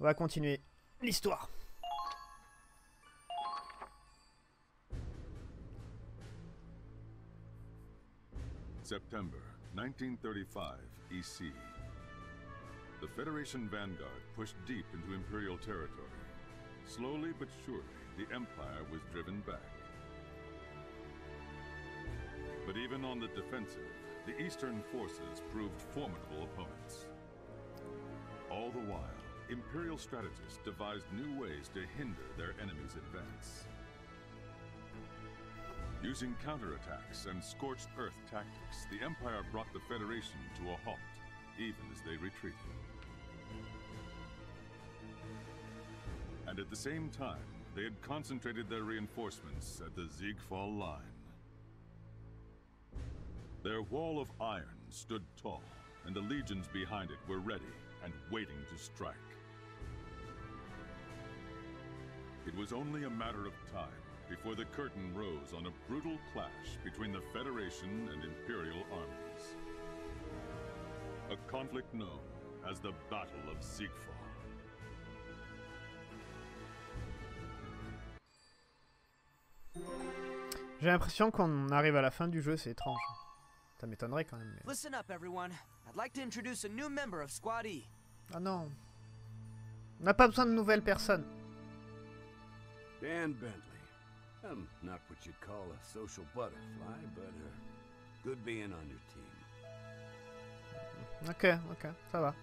On va continuer l'histoire. September 1935 EC. The Federation vanguard pushed deep into Imperial territory. Slowly but surely, the Empire was driven back. But even on the defensive, the Eastern forces proved formidable opponents. All the while, Imperial strategists devised new ways to hinder their enemy's advance. Using counterattacks and scorched earth tactics, the Empire brought the Federation to a halt, even as they retreated. And at the same time, they had concentrated their reinforcements at the Ziegfall Line. Their wall of iron stood tall, and the legions behind it were ready and waiting to strike. It was only a matter of time before the curtain rose on a brutal clash between the Federation and Imperial armies. A conflict known as the Battle of Ziegfall. J'ai l'impression qu'on arrive à la fin du jeu, c'est étrange. Ça m'étonnerait quand même. Mais... Listen up, everyone. I'd like to introduce a new member of Squad E. Ah non. On n'a pas besoin de nouvelles personnes. Dan Bentley. I'm not what you'd call a social butterfly, but uh, good being on your team. Ok, ok, ça va.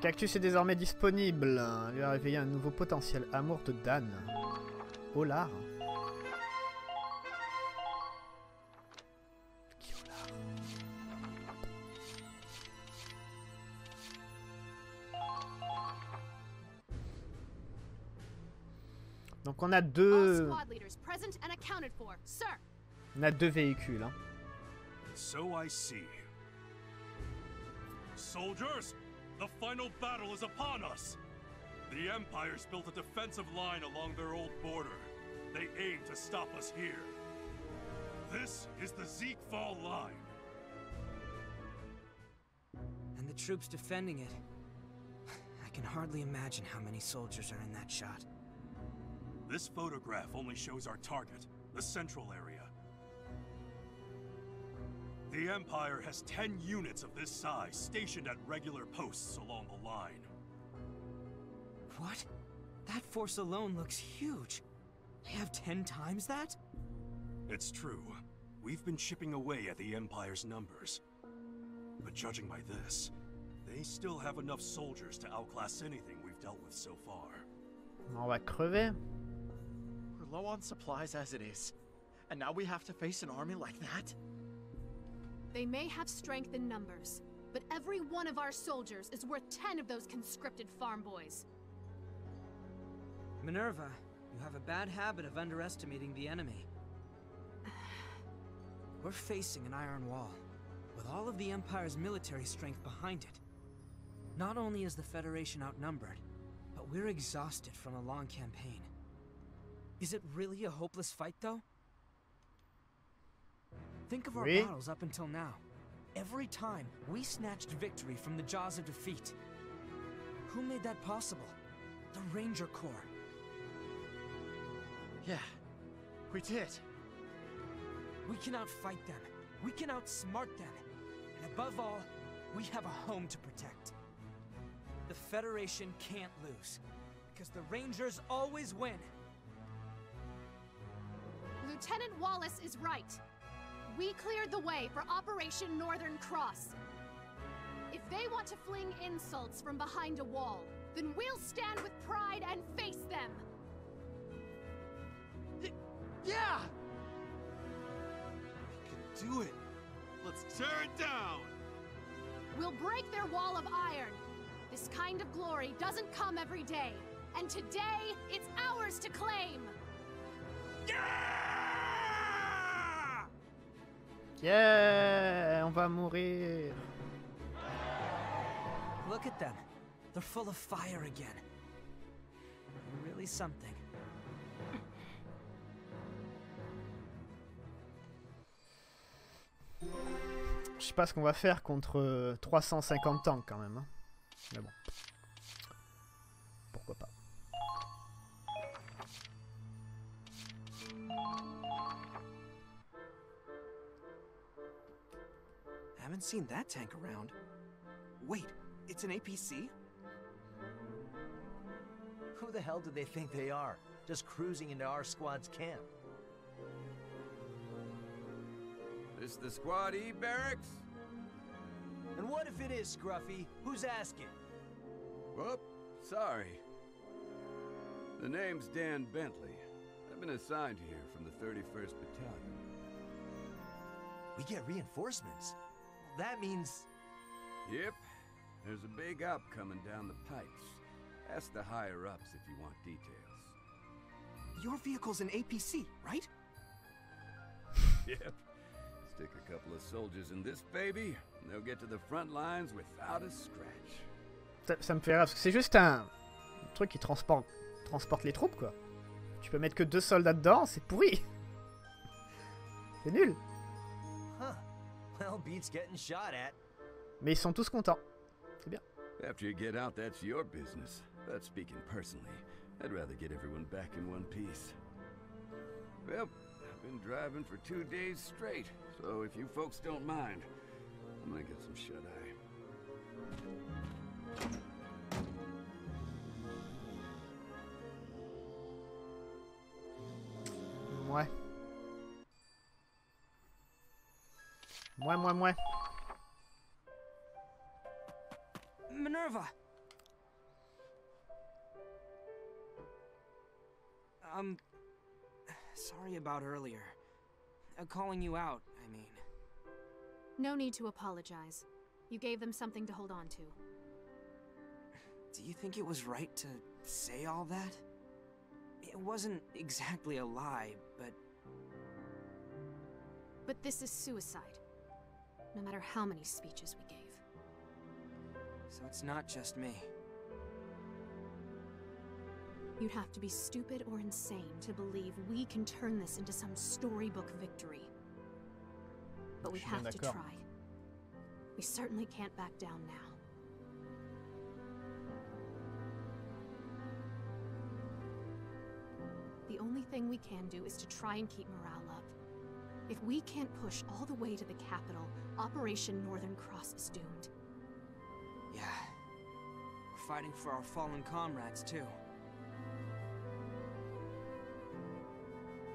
Cactus est désormais disponible. Il a réveillé un nouveau potentiel. Amour de Dan. Olar. Donc on a All deux, squad leaders present and accounted for, sir. on a deux véhicules. Hein. So I see. Soldiers, the final battle is upon us. The Empire's built a defensive line along their old border. They aim to stop us here. This is the Zeekfall line. And the troops defending it. I can hardly imagine how many soldiers are in that shot. This photograph only shows our target, the central area. The Empire has 10 units of this size stationed at regular posts along the line. What? That force alone looks huge. They have ten times that? It's true. We've been chipping away at the Empire's numbers. But judging by this, they still have enough soldiers to outclass anything we've dealt with so far. On va crever. We're low on supplies as it is. And now we have to face an army like that? They may have strength in numbers, but every one of our soldiers is worth ten of those conscripted farm boys. Minerva, you have a bad habit of underestimating the enemy. We're facing an iron wall, with all of the Empire's military strength behind it. Not only is the Federation outnumbered, but we're exhausted from a long campaign. Is it really a hopeless fight, though? Think of our Oui. battles up until now. Every time, we snatched victory from the jaws of defeat. Who made that possible? The Ranger Corps. Yeah, we did. We can outfight them. We can outsmart them. And above all, we have a home to protect. The Federation can't lose. Because the Rangers always win. Lieutenant Wallace is right. We cleared the way for Operation Northern Cross. If they want to fling insults from behind a wall, then we'll stand with pride and face them. Yeah! We can do it. Let's tear it down. We'll break their wall of iron. This kind of glory doesn't come every day. And today, it's ours to claim. Yeah, on va mourir. Look at them. They're full of fire again. Really something. Je sais pas ce qu'on va faire contre euh, 350 tanks quand même. hein. Mais bon. Haven't seen that tank around. Wait, it's an APC? Who the hell do they think they are? Just cruising into our squad's camp. This the Squad E barracks? And what if it is, Scruffy? Who's asking? Whoop, sorry. The name's Dan Bentley. I've been assigned here from the 31st Battalion. We get reinforcements. That means... Yep, there's a big op coming down the pipes. Ask the higher-ups if you want details. Your vehicle's an APC, right? Yep. Stick a couple of soldiers in this baby, and they'll get to the front lines without a scratch. Ça, ça me fait rire parce que c'est juste un truc qui transporte, transporte les troupes quoi. Tu peux mettre que deux soldats dedans, c'est pourri. C'est nul. Mais ils sont tous contents. C'est bien. After you get out, that's your business. But speaking personally, I'd rather get everyone back in one piece. Well, I've been driving for two days straight, so if you folks don't mind, I'm gonna get some shut-eye. Ouais. Moi, moi, moi. Minerva! Um, sorry about earlier. Uh, calling you out, I mean. No need to apologize. You gave them something to hold on to. Do you think it was right to say all that? It wasn't exactly a lie, but But this is suicide. No matter how many speeches we gave. so it's not just me. You'd have to be stupid or insane to believe we can turn this into some storybook victory. But we Je suis bien have to try. We certainly can't back down now. The only thing we can do is to try and keep morale up. If we can't push all the way to the capital, Operation Northern Cross is doomed. Yeah. We're fighting for our fallen comrades, too.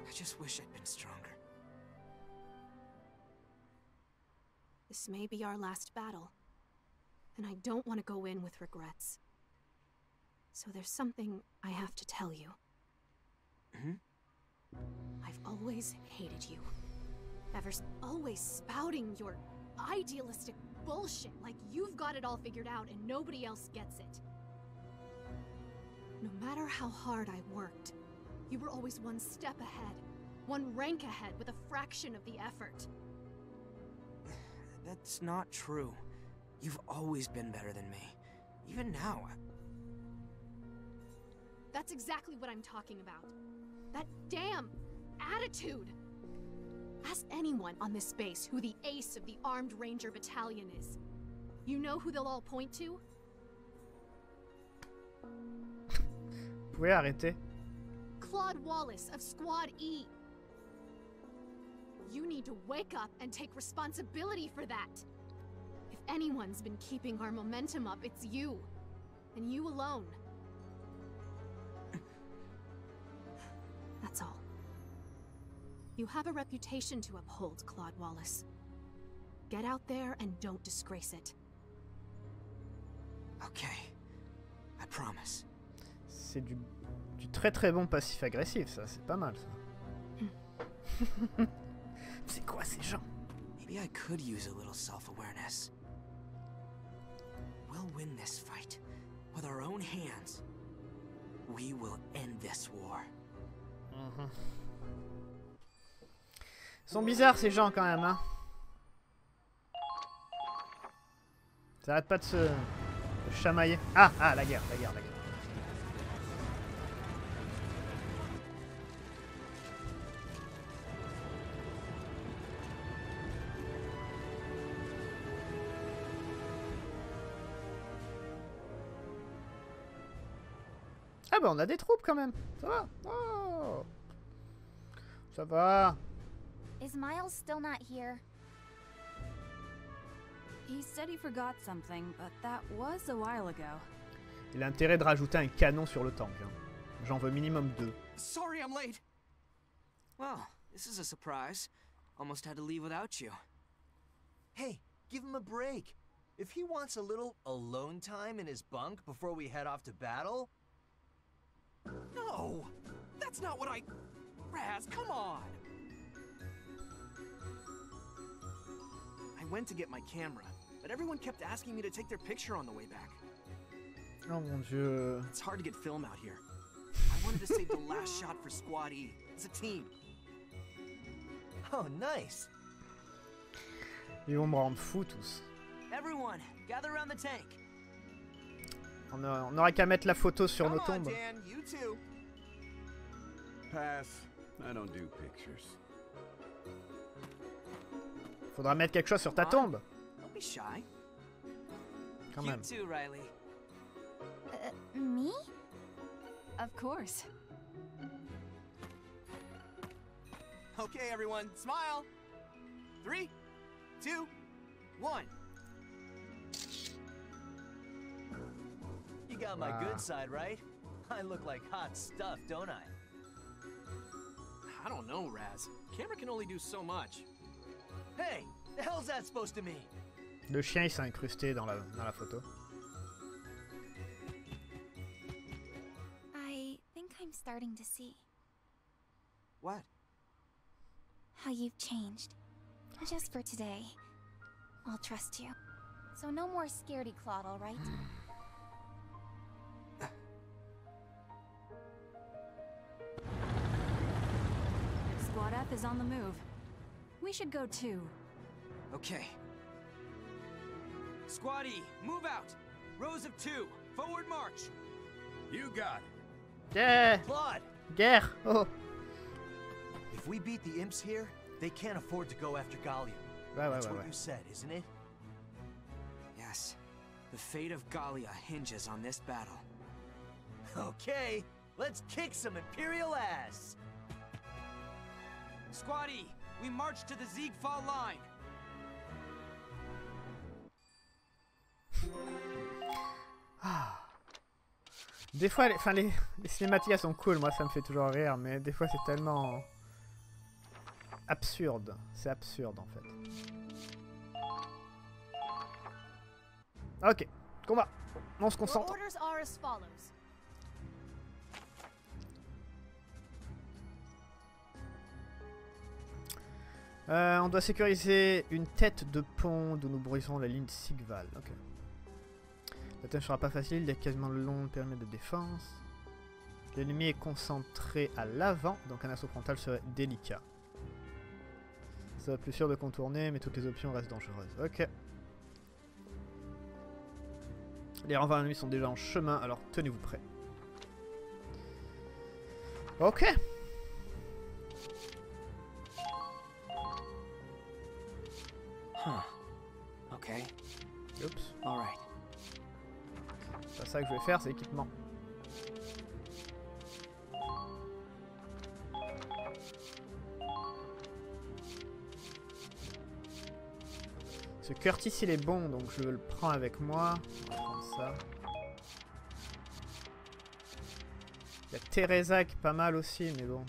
I just wish I'd been stronger. This may be our last battle, and I don't want to go in with regrets. So there's something I have to tell you. Hmm? I've always hated you. Ever s- always spouting your idealistic bullshit like you've got it all figured out and nobody else gets it. No matter how hard I worked, you were always one step ahead, one rank ahead with a fraction of the effort. That's not true. You've always been better than me. Even now. That's exactly what I'm talking about. That damn attitude! Ask anyone on this base who the ace of the Armed Ranger Battalion is. You know who they'll all point to? Pouvez arrêter. Claude Wallace of Squad E. You need to wake up and take responsibility for that. If anyone's been keeping our momentum up, it's you. And you alone. That's all. You have a reputation to uphold, Claude Wallace. Get out there and don't disgrace it. Okay. I promise. C'est du, du très très bon passif agressif, ça. C'est pas mal, ça. c'est quoi ces gens Maybe I could use a little self-awareness. We'll win this fight. With our own hands. We will end this war. Mm-hmm. Ils sont bizarres ces gens quand même, hein. Ça arrête pas de se chamailler. Ah, ah, la guerre, la guerre, la guerre. Ah bah on a des troupes quand même. Ça va? Oh. Ça va. Is Miles still not here? He said he forgot something, but that was a while ago. Il a intérêt de rajouter un canon sur le tank. hein. J'en veux minimum deux. Sorry I'm late. Well, this is a surprise. Almost had to leave without you. Hey, give him a break. If he wants a little alone time in his bunk before we head off to battle, No! That's not what I. Raz, come on! Went to get my camera, but everyone kept asking me to take their picture on the way back. Oh mon dieu. It's hard to get film out here. I wanted to save the last shot for Squad E. As a team. oh, nice. Ils vont me rendre fou tous. Everyone, gather around the tank. On a- on n'aura qu'à mettre la photo sur Come nos on, tombes. Dan, you too. Pass. I don't do pictures. Faudra mettre quelque chose sur ta Ah. tombe. Don't be shy. Quand you même. too, Riley. Uh, me? Of course. Okay, everyone, smile. Three, two, one. You got my good side, right? I look like hot stuff, don't I? I don't know, Raz. Camera can only do so much. Hey, the hell's that supposed to mean? Le chien il s'est incrusté dans la, dans la photo. I think I'm starting to see What? how you've changed. Just for today. I'll trust you. So no more scaredy clot, alright? Squad F is on the move. We should go too. Okay. Squad E, move out. Rows of two, forward march. You got it. Yeah Claude, Guerre Oh if we beat the imps here, they can't afford to go after Galia. Ouais, ouais, That's ouais, what ouais. you said, isn't it? Yes. The fate of Gallia hinges on this battle. Okay, let's kick some Imperial ass. Squad E, we march to the Ziegfall line. Des fois, les, enfin, les, les cinématiques elles sont cool, moi ça me fait toujours rire, mais des fois c'est tellement absurde. C'est absurde en fait. Ok, combat. On se concentre. Euh, on doit sécuriser une tête de pont d'où nous brisons la ligne Sigval. Ok. La tâche sera pas facile, il y a quasiment le long périmètre de défense. L'ennemi est concentré à l'avant, donc un assaut frontal serait délicat. Ça va plus sûr de contourner, mais toutes les options restent dangereuses. Ok. Les renforts ennemis sont déjà en chemin, alors tenez-vous prêts. Ok. Huh. Okay, Oups. alright. C'est pas ça que je vais faire, c'est équipement. Ce Curtis il est bon, donc je le prends avec moi. On va prendre ça. Il y a Teresa qui est pas mal aussi, mais bon.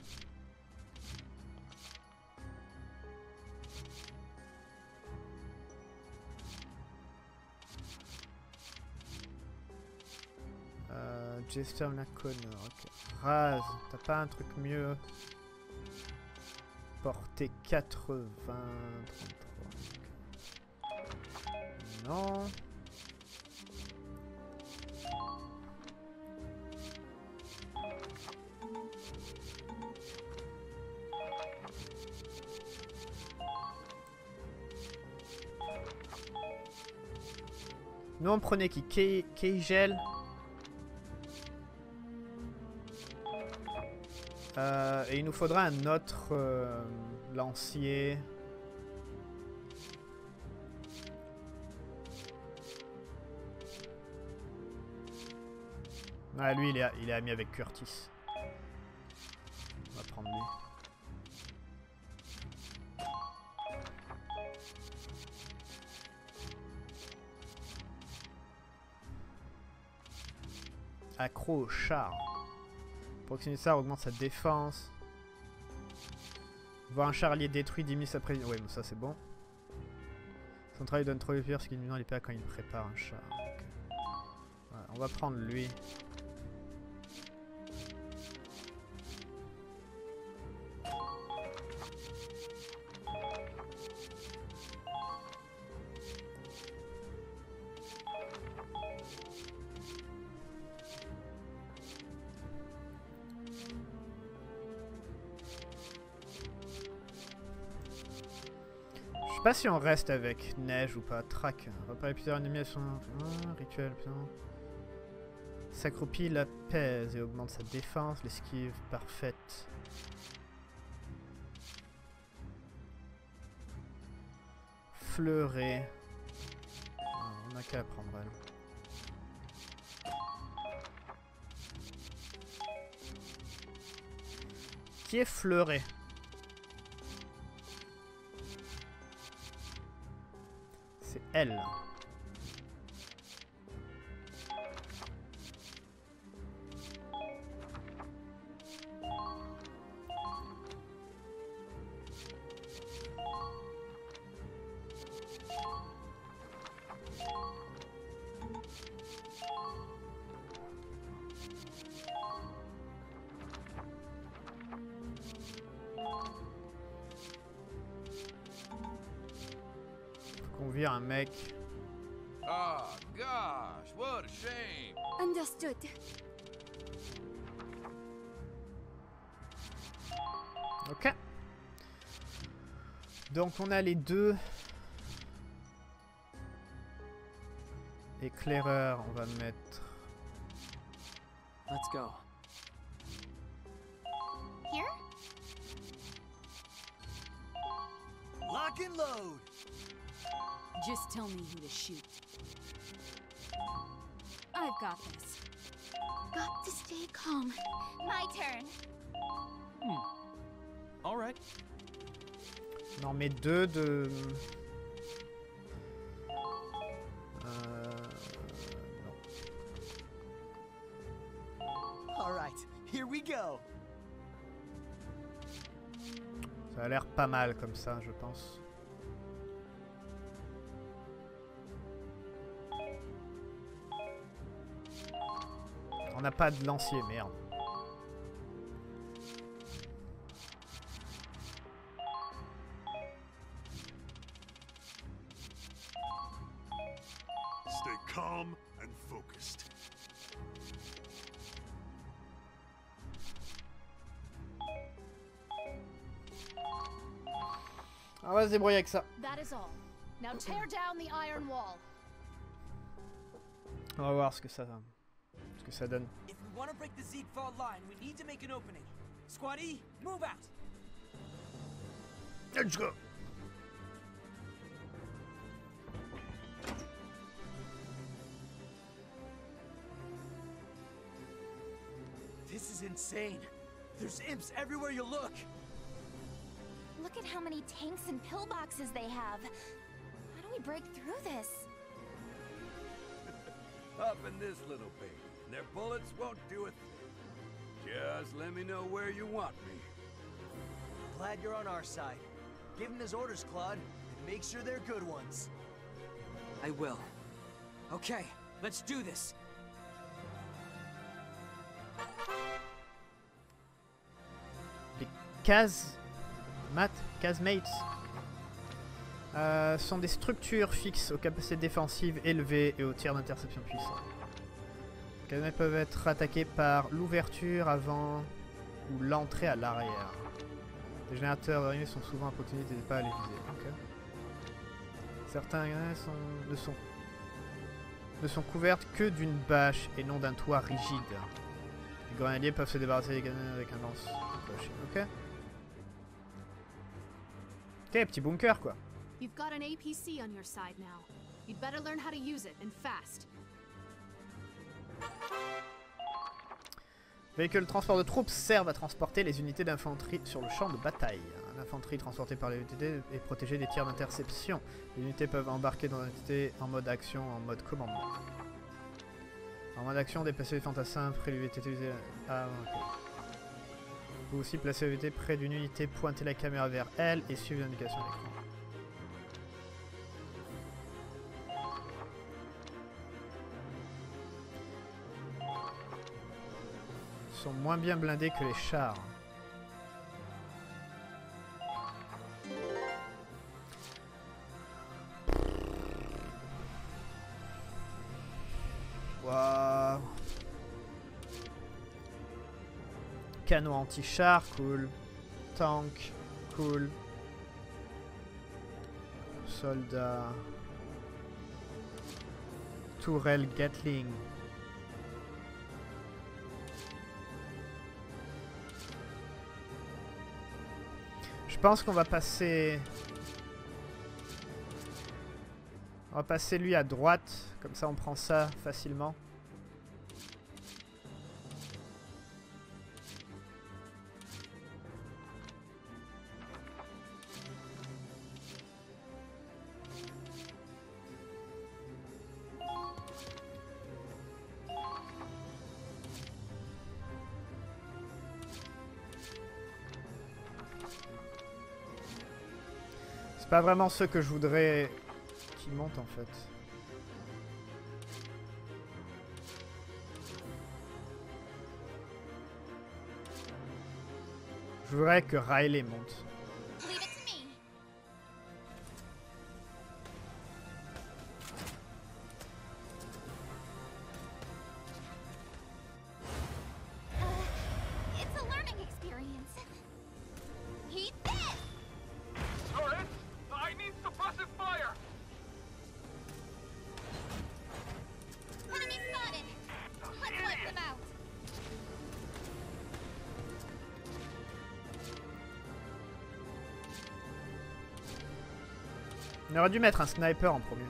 Jester O'Connor, ok. Raz, t'as pas un truc mieux? Portée 80, 33. ok. Non. Nous on prenait qui? Kei- Keigel Euh, et il nous faudra un autre euh, lancier. Ah, lui, il est, ami avec Curtis. On va prendre lui. Accro au char. Proximité char augmente sa défense. Voir un char allié détruit diminue sa précision. Oui, mais ça c'est bon. Son travail donne trop de ce qui diminue l'épée quand il prépare un char. On va prendre lui. Sais pas si on reste avec neige ou pas. Track. Repérer plusieurs ennemis à son rituel. S'accroupit, la pèse et augmente sa défense. L'esquive parfaite. Fleurer. Ah, On a qu'à prendre elle. Qui est fleuré? C'est Donc on a les deux. Éclaireur, on va mettre. Let's go. Here? Lock and load. Just tell me who to shoot. I've got this. Got to stay calm. My turn. All right. On en met deux de. Euh, non. All right, here we go. Ça a l'air pas mal comme ça, je pense. On n'a pas de lancier, merde. On va se débrouiller avec ça. That is all. Now tear down the iron wall. On va voir ce que ça, ce que ça donne. If we want to break the Ziegfeld line, we need to make an opening. Squad E, move out! Let's go. This is insane. There's imps everywhere you look. Look at how many tanks and pillboxes they have. How do we break through this? Up in this little baby. and Their bullets won't do a thing. Just let me know where you want me. Glad you're on our side. Give him his orders, Claude, and make sure they're good ones. I will. Okay, let's do this. Cas... Mat... Casmates euh, sont des structures fixes aux capacités défensives élevées et aux tirs d'interception puissants. Les peuvent être attaqués par l'ouverture avant ou l'entrée à l'arrière. Les générateurs d'arrivée sont souvent à pas à les viser. Certains ne, sont, ne que d'une bâche et non d'un toit rigide. Les grenadiers peuvent se débarrasser des grenades avec un lance. Ok. Ok, petit bunker quoi. You've got an APC on your side now. You'd better learn how to use it, and fast. Véhicules de transport de troupes servent à transporter les unités d'infanterie sur le champ de bataille. L'infanterie transportée par les unités est protégée des tirs d'interception. Les unités peuvent embarquer dans l'unité en mode action en mode commandement. En mode action, déplacer les fantassins près de l'unité utilisée. Ah, ok. Vous pouvez aussi placer l'unité près d'une unité, pointer la caméra vers elle et suivre l'indication à l'écran. Ils sont moins bien blindés que les chars. Canon anti-char, cool. Tank, cool. Soldat. Tourelle Gatling. Je pense qu'on va passer... On va passer lui à droite, comme ça on prend ça facilement. Pas vraiment ceux que je voudrais qui montent en fait. Je voudrais que Riley monte. On aurait dû mettre un sniper en premier.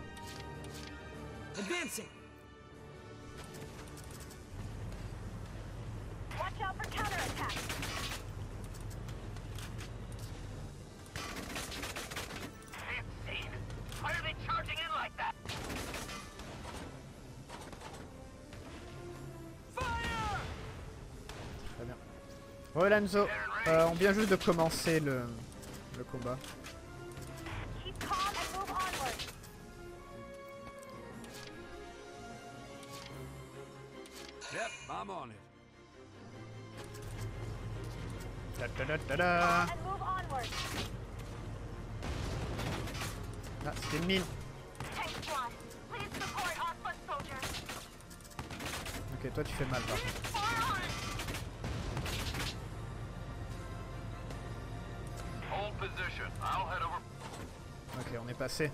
Très bien. Ouais Lanzo, euh, on vient juste de commencer le, le combat. Onward. Ah, c'était une mine. Tank squad, please support our foot soldiers. Ok, toi tu fais mal par contre. Fire on! Hold position. I'll head over. Ok, on est passé.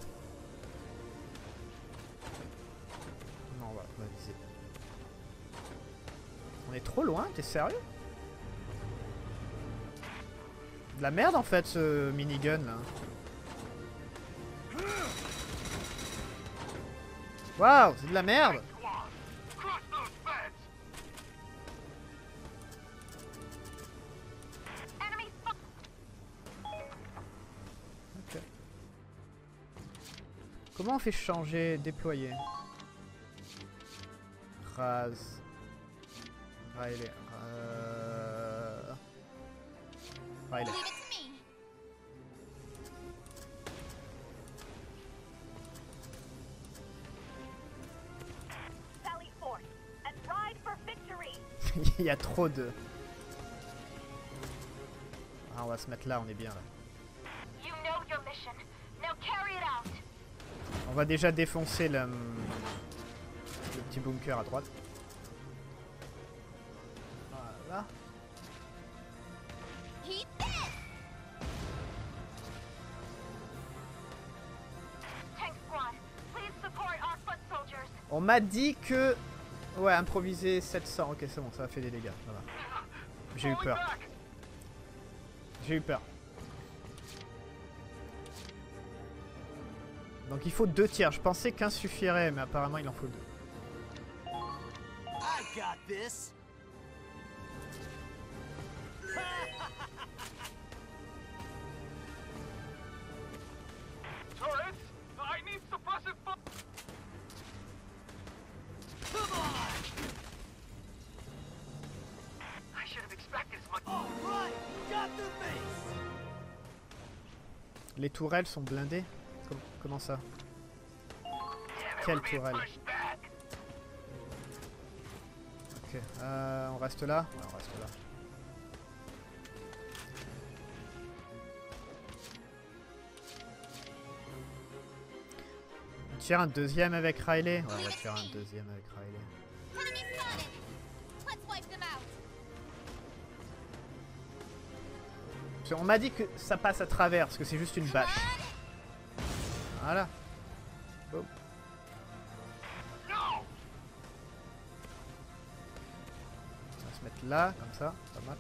Non, on va, on va viser. On est trop loin, t'es sérieux? La merde en fait ce minigun là. Waouh, c'est de la merde. Comment on fait changer, déployer? Rase. Il y a trop de... Ah, on va se mettre là, on est bien là. You know your mission. Now carry it out. On va déjà défoncer le, le petit bunker à droite. Voilà. On m'a dit que... Ouais, improviser 700. Ok, c'est bon, ça a fait des dégâts. J'ai eu peur. J'ai eu peur. Donc il faut deux tirs. Je pensais qu'un suffirait, mais apparemment il en faut deux. I got. Tourelles sont blindées Com- Comment ça? Quelle tourelle Ok, euh, on reste là? Ouais, on reste là. On tire un deuxième avec Riley? Ouais, on va tirer un deuxième avec Riley. On m'a dit que ça passe à travers, parce que c'est juste une bâche. Voilà. On va se mettre là, comme ça, pas mal.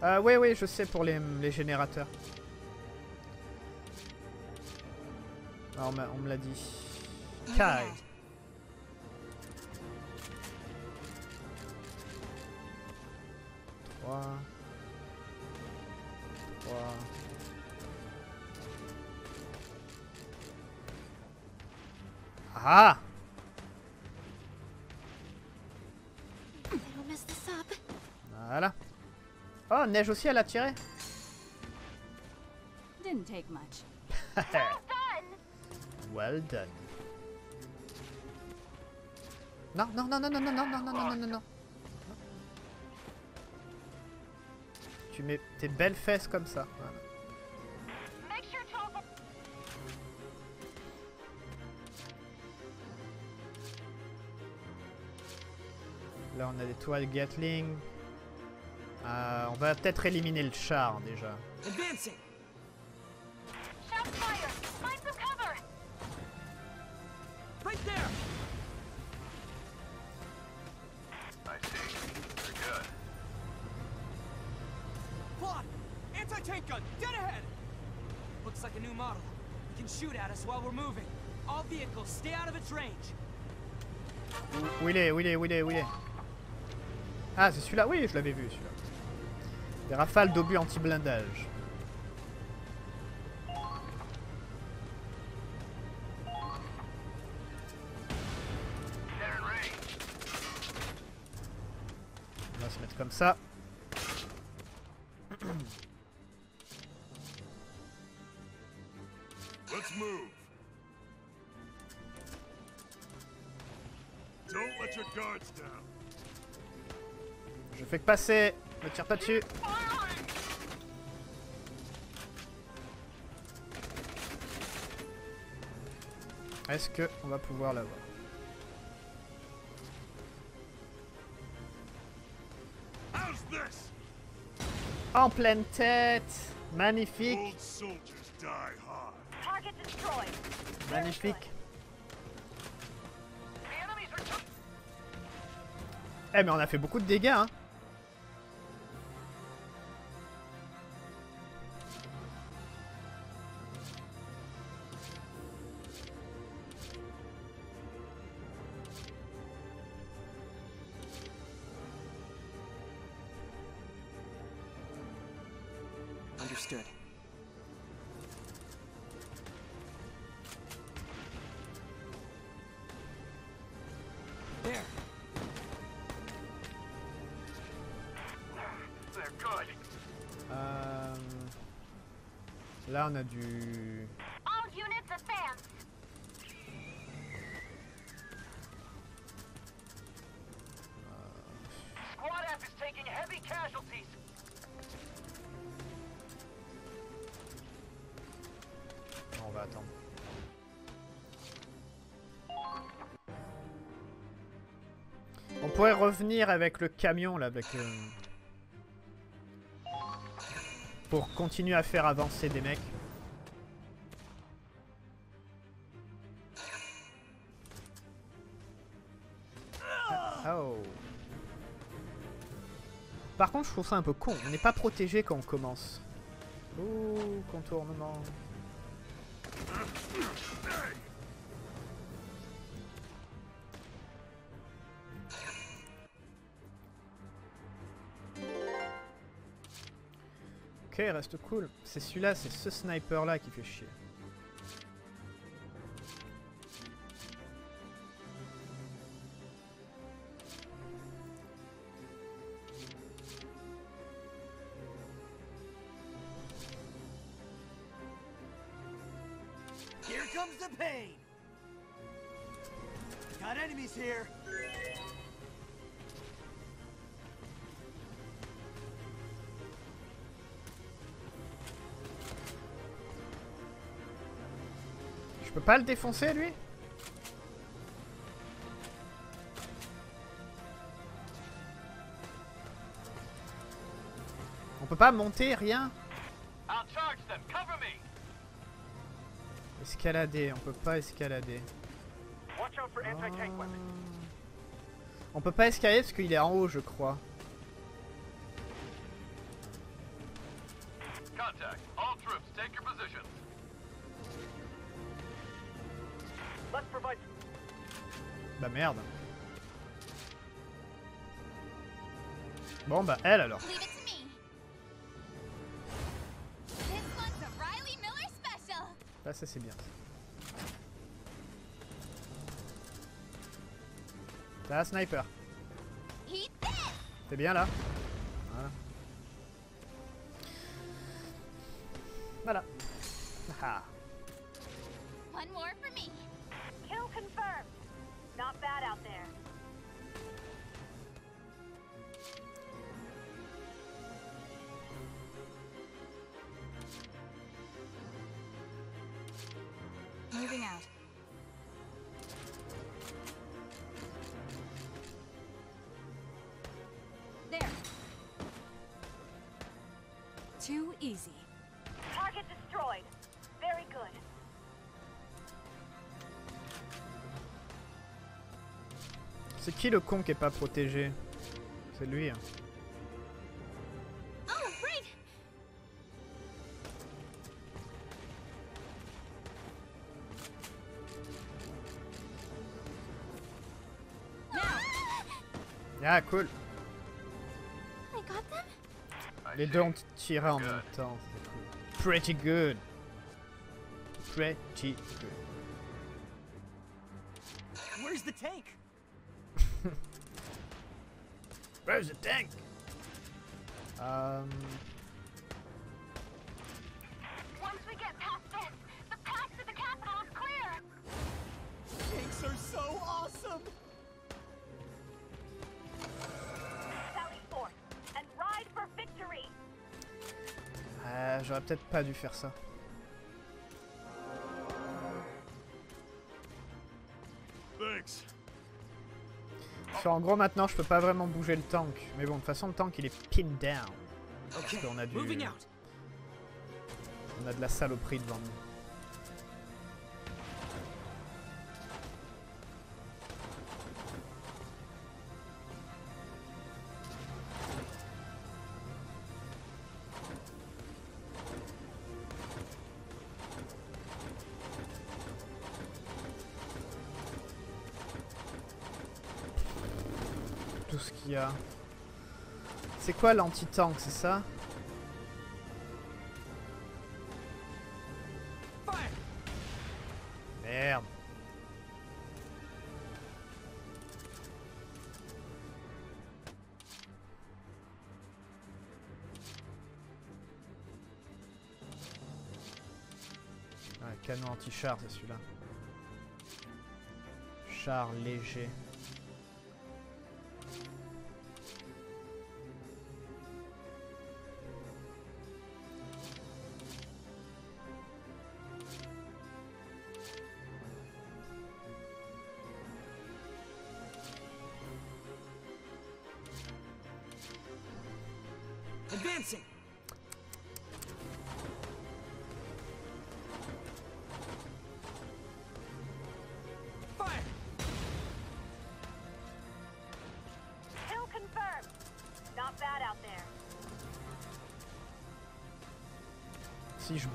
Euh, oui, oui, je sais pour les, les générateurs. Ah, on me l'a dit. Kai. Ah. Voilà. Oh, Neige aussi, elle a tiré Didn't take much. Well done. Non, non, non, non, non, non, non, non, non, non, non, non, Tu mets tes belles fesses comme ça. Là, on a des toiles Gatling. Euh, on va peut-être éliminer le char déjà. Advancing! Où, il est Où il est Où il il est Ah, c'est celui-là Oui, je l'avais vu celui-là. Des rafales d'obus anti-blindage. On va se mettre comme ça. Passer. Ne tire pas dessus. Est-ce que on va pouvoir l'avoir? En pleine tête Magnifique. Magnifique. Eh mais on a fait beaucoup de dégâts hein Understood. There. They're good. Euh, Là on a du... revenir avec le camion là, avec euh, pour continuer à faire avancer des mecs. Oh. Par contre, je trouve ça un peu con. On n'est pas protégé quand on commence. Ouh, contournement. Ok, reste cool. C'est celui-là, c'est ce sniper-là qui fait chier. Pas le défoncer, lui On peut pas monter, rien. Escalader, on peut pas escalader. On peut pas escalader parce qu'il est en haut, je crois. Bah merde. Bon bah elle alors. Là ça c'est bien. T'as un sniper. T'es bien là Voilà. Voilà. Ah. One more bad out there. Moving out. There. Too easy. C'est qui le con qui est pas protégé? C'est lui. hein. Oh, right. Ah cool. I got them? Les deux ont tiré en même temps. c'est cool. Pretty good. Pretty good. Where's the tank? Um, Once we get past this, the path to the capital is clear. Tanks are so awesome! Sally forth and ride for victory. ah, j'aurais peut-être pas dû faire ça. Qu'en gros maintenant je peux pas vraiment bouger le tank. Mais bon de toute façon le tank il est pinned down. Parce qu'on a du, on a de la saloperie devant nous. C'est quoi l'anti-tank, c'est ça! Merde. Ah, canon anti-char, c'est celui-là. Char léger.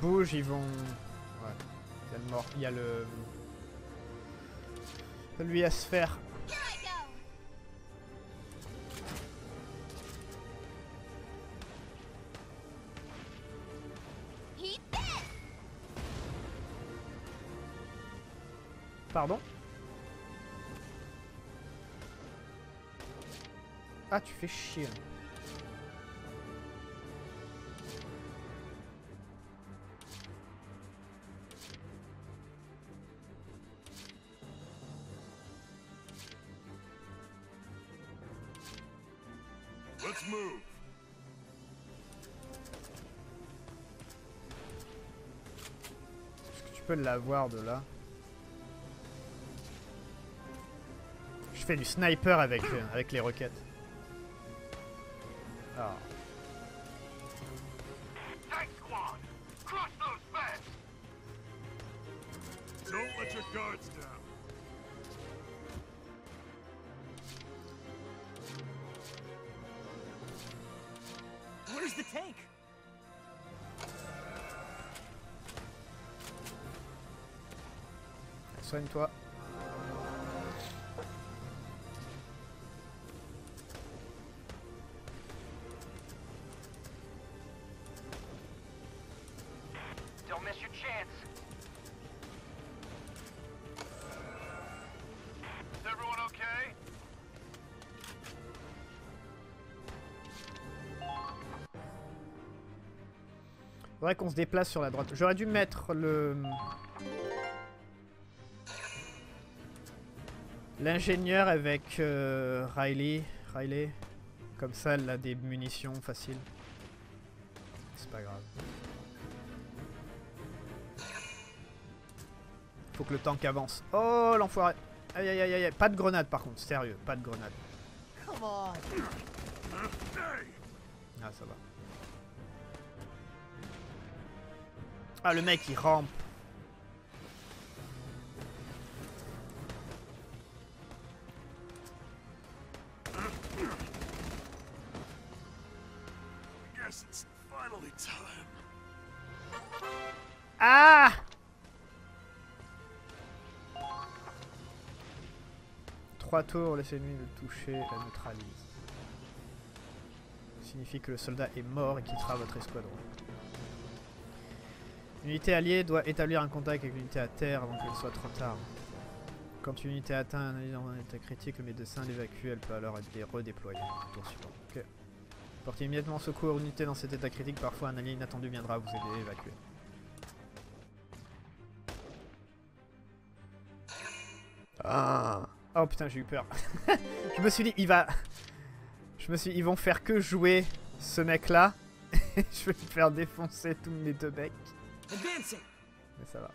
bougent, ils vont... Ouais. Il y a le mort, il y a le... Celui à se faire. Pardon? Ah, tu fais chier. Hein. Peux l'avoir de là Je fais du sniper avec, euh, avec les roquettes. Faudrait qu'on se déplace sur la droite. J'aurais dû mettre le... L'ingénieur avec euh, Riley. Riley. Comme ça, elle a des munitions faciles. C'est pas grave. Faut que le tank avance. Oh, l'enfoiré. Aïe, aïe, aïe, aïe. Pas de grenade, par contre. Sérieux, pas de grenade. Ah, ça va. Ah, le mec, il rampe. Ah Trois tours, laissez l'ennemi le toucher, la neutralise. Signifie que le soldat est mort et quittera votre escadron. L'unité alliée doit établir un contact avec l'unité à terre avant qu'il soit trop tard. Quand une unité atteint un allié dans un état critique, le médecin l'évacue, elle peut alors être redéployée. Tour suivant. Ok. Portez immédiatement secours aux unités dans cet état critique, parfois un allié inattendu viendra vous aider à évacuer. Ah. Oh putain, j'ai eu peur. je me suis dit, il va. Je me suis dit, ils vont faire que jouer ce mec-là. je vais me faire défoncer tous mes deux mecs. Advancing. Mais ça va.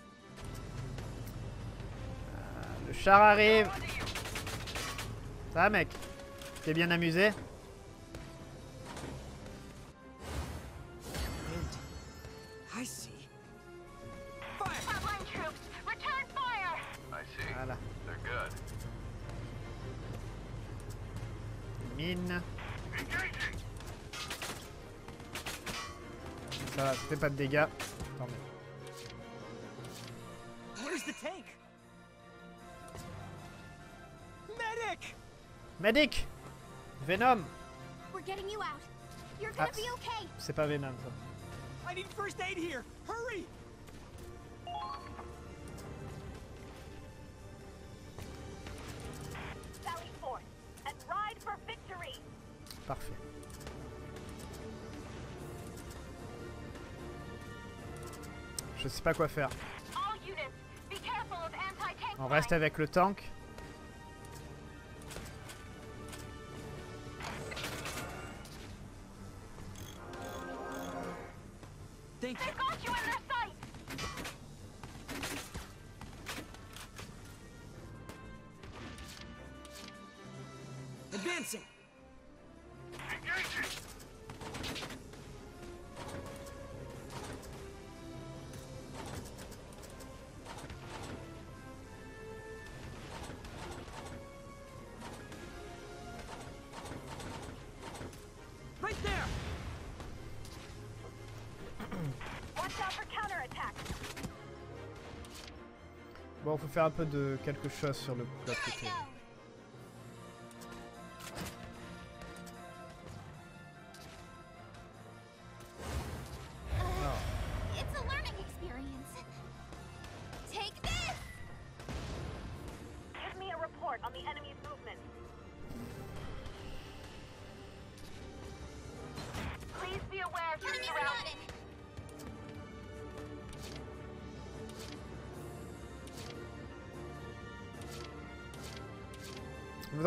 Ah, le char arrive. Ça va, mec? T'es bien amusé? Voilà. They're good. Mine. Ça va, c'était pas de dégâts. Medic Venom We're getting you out. You're Ah, gonna be okay. C'est pas Venom, ça. Parfait. Je sais pas quoi faire. All units, be careful of anti-tank On reste avec le tank. Thank They've got you in Bon, faut faire un peu de quelque chose sur le.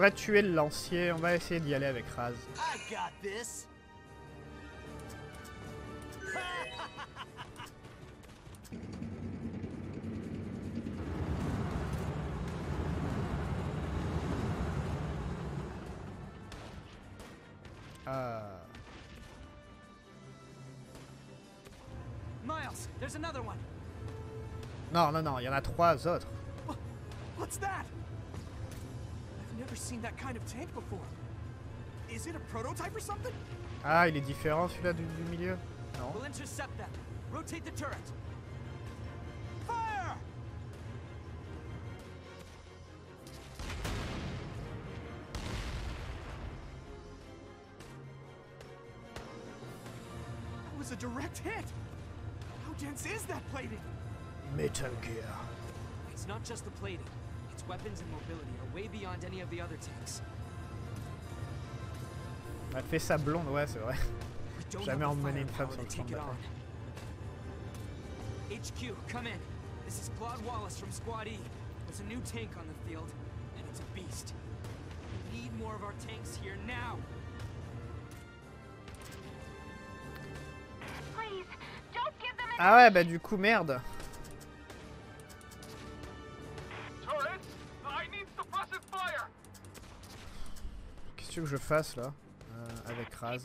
Voudrais tuer le lancier. On va essayer d'y aller avec Raz. Ah. Miles, there's another one. Non, non, non, il y en a trois autres. Seen that kind of tank before. Is it a prototype or something? Ah, il est différent celui-là du, du milieu Non. We'll intercept them. Rotate the turret. Fire! That was a direct hit. How dense is that plating? Metal Gear. It's not just the plating. Its weapons and mobility are way beyond any of the other tanks. Elle fait sa blonde, ouais, c'est vrai. Jamais emmené une femme sur le champ de bataille. HQ, come in. This is Claude Wallace from Squad E. There's a new tank on the field, and it's a beast. We need more of our tanks here now. Ah ouais, bah du coup, merde. Que tu que je fasse là Euh, Avec Raz.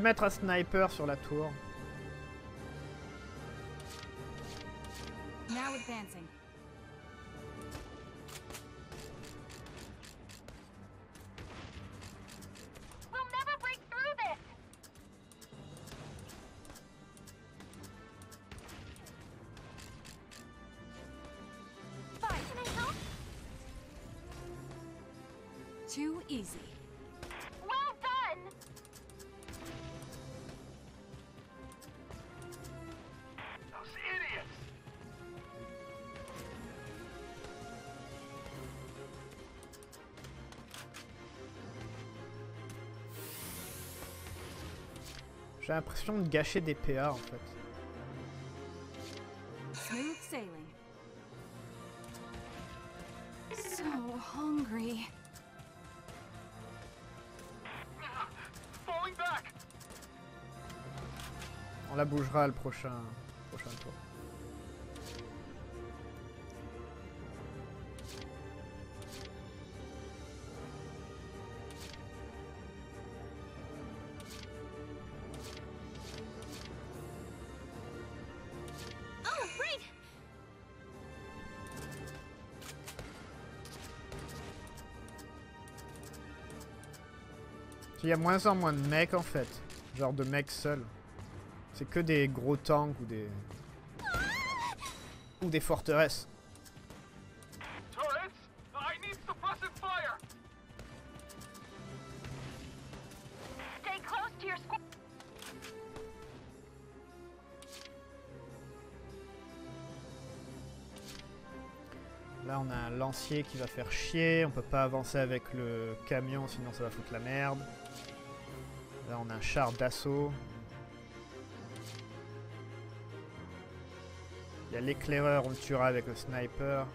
Mettre un sniper sur la tour. J'ai l'impression de gâcher des PA en fait. Smooth sailing. So hungry. Falling back. On la bougera le prochain, Il y a moins en moins de mecs en fait. Genre de mecs seuls. C'est que des gros tanks ou des. ou des forteresses. Là on a un lancier qui va faire chier. On peut pas avancer avec le camion sinon ça va foutre la merde. On a un char d'assaut. Il y a l'éclaireur, on le tuera avec le sniper.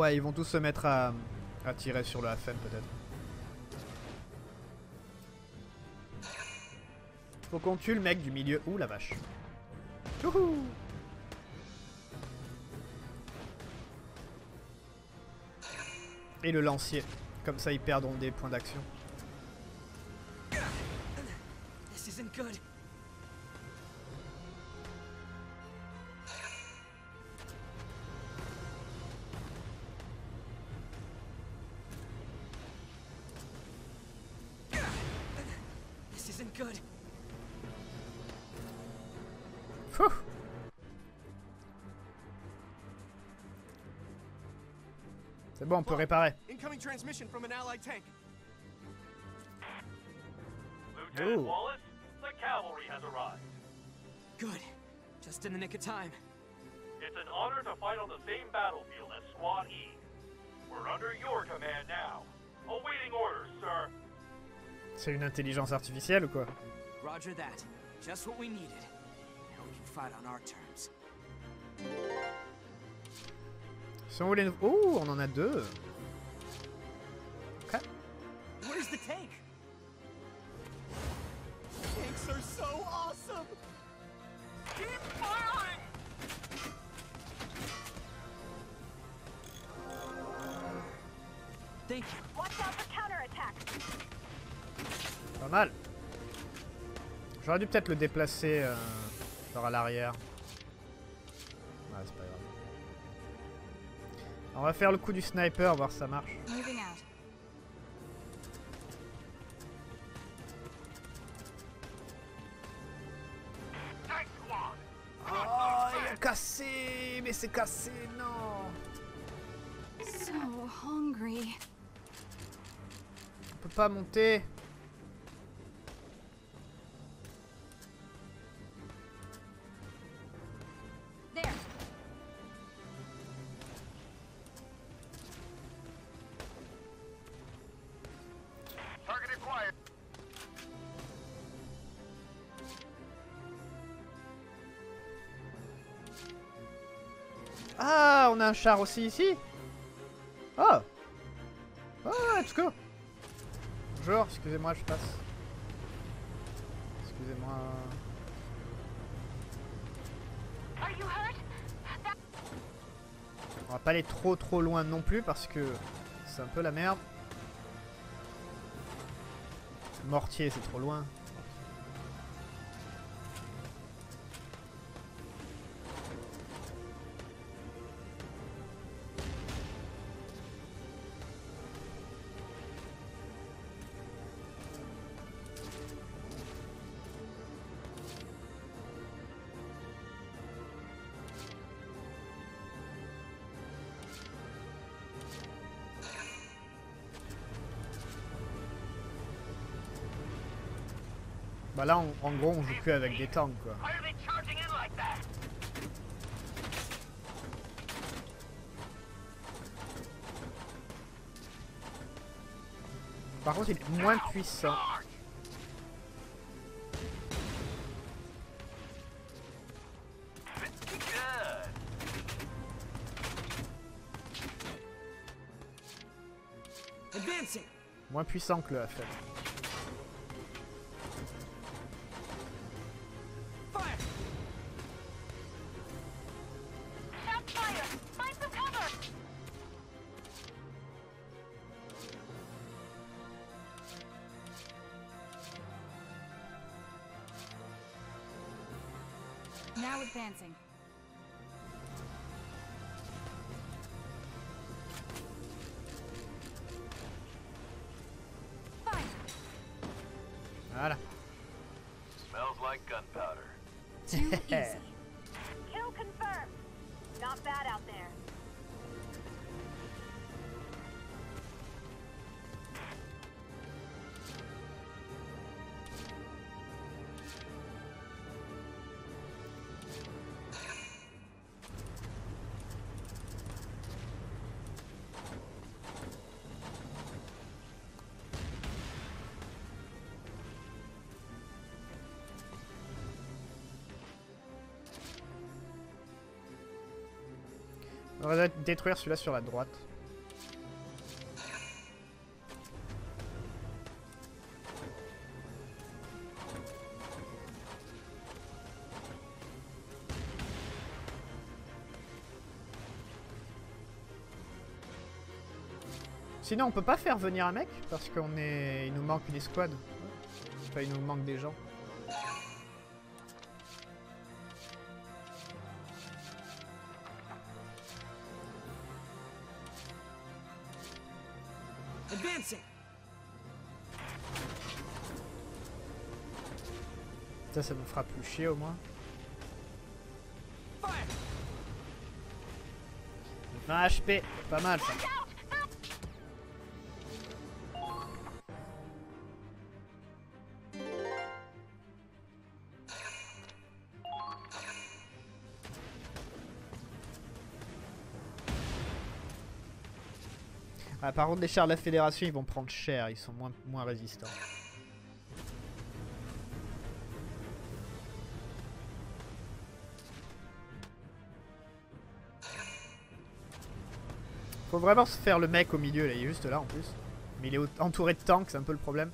Ouais, ils vont tous se mettre à, tirer sur le FN peut-être. Faut qu'on tue le mec du milieu. Ouh la vache. Et le lancier. Comme ça ils perdront des points d'action. Bon, on peut réparer. Incoming transmission from an allied tank. Lieutenant Ooh. Wallace, the cavalry has arrived. Good. Just in the nick of time. It's an honor to fight on the same battlefield as Squad E. We're under your command now. Awaiting orders, sir. C'est une intelligence artificielle ou quoi? Roger that. Just what we needed. Now we can fight on our terms. Sont où les nou- Ouh, on en a deux. Ok. Where's the tank? Tanks are so awesome! Keep firing! Thank you. Watch out for counterattack. Pas mal. J'aurais dû peut-être le déplacer euh, genre à l'arrière. On va faire le coup du sniper, voir si ça marche. Oh, il a cassé Mais c'est cassé, non So hungry. On peut pas monter. Char aussi ici Oh Oh, let's go Bonjour, excusez-moi, je passe. Excusez-moi. On va pas aller trop trop loin non plus parce que c'est un peu la merde. Mortier, c'est trop loin. Là, en, en gros, on joue plus avec des tanks quoi. Par contre, il est moins puissant. Moins puissant que le FN. Détruire celui-là sur la droite. Sinon, on peut pas faire venir un mec parce qu'on est, il nous manque une escouade. Enfin, il nous manque des gens. Au moins. 20 HP, pas mal ça. Ah, par contre, les chars de la fédération, ils vont prendre cher, ils sont moins, moins résistants. Faut vraiment se faire le mec au milieu, là, il est juste là en plus. Mais il est entouré de tanks, c'est un peu le problème.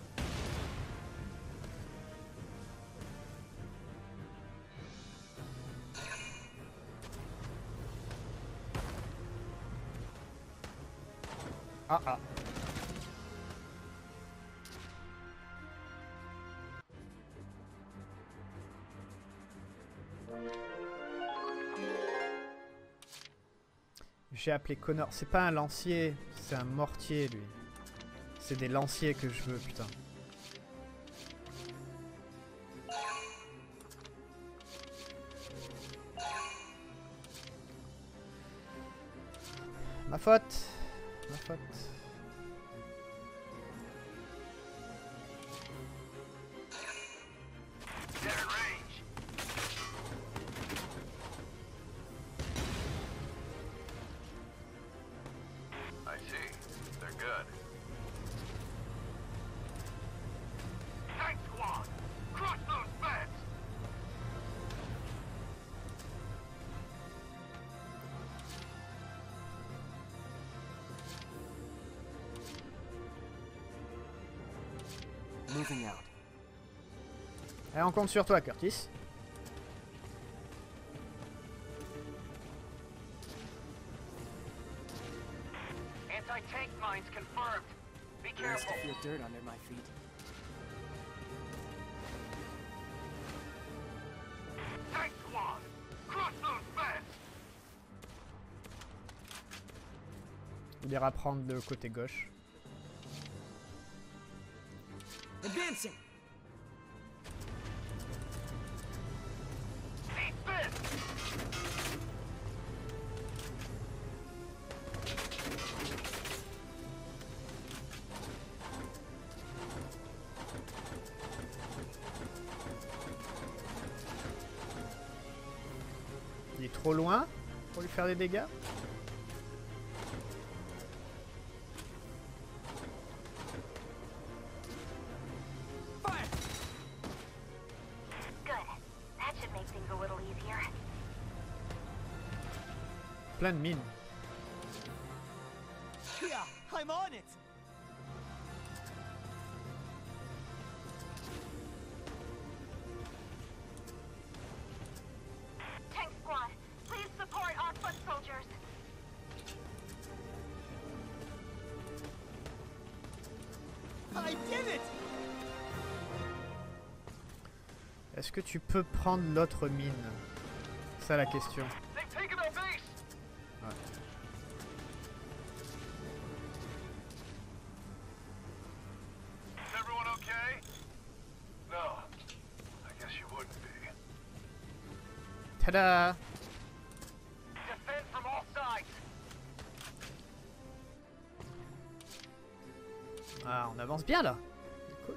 Appelé Connor. C'est pas un lancier, c'est un mortier lui. C'est des lanciers que je veux, putain. Ma faute. Ma faute. On compte sur toi, Curtis. Anti-tank mines confirmed. Be Nice careful. to feel dirt under my feet. Tank squad! Crush those feds! Il ira prendre le côté gauche. Dégâts. Est-ce que tu peux prendre l'autre mine? C'est ça la question. Bien là. Cool.